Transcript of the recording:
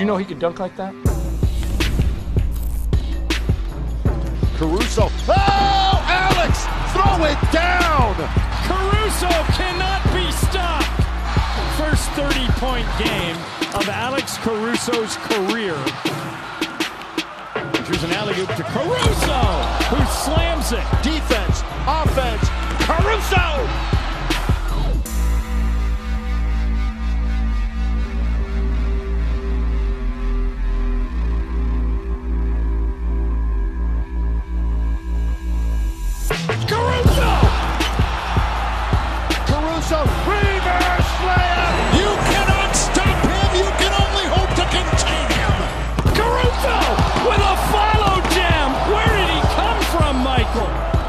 you know he could dunk like that? Caruso. Oh, Alex! Throw it down! Caruso cannot be stopped. First 30 point game of Alex Caruso's career. Here's an alley oop to Caruso, who slams it. Defense, offense, Caruso! Lasso, reverse slam! You cannot stop him. You can only hope to contain him. Caruso with a follow jam. Where did he come from, Michael?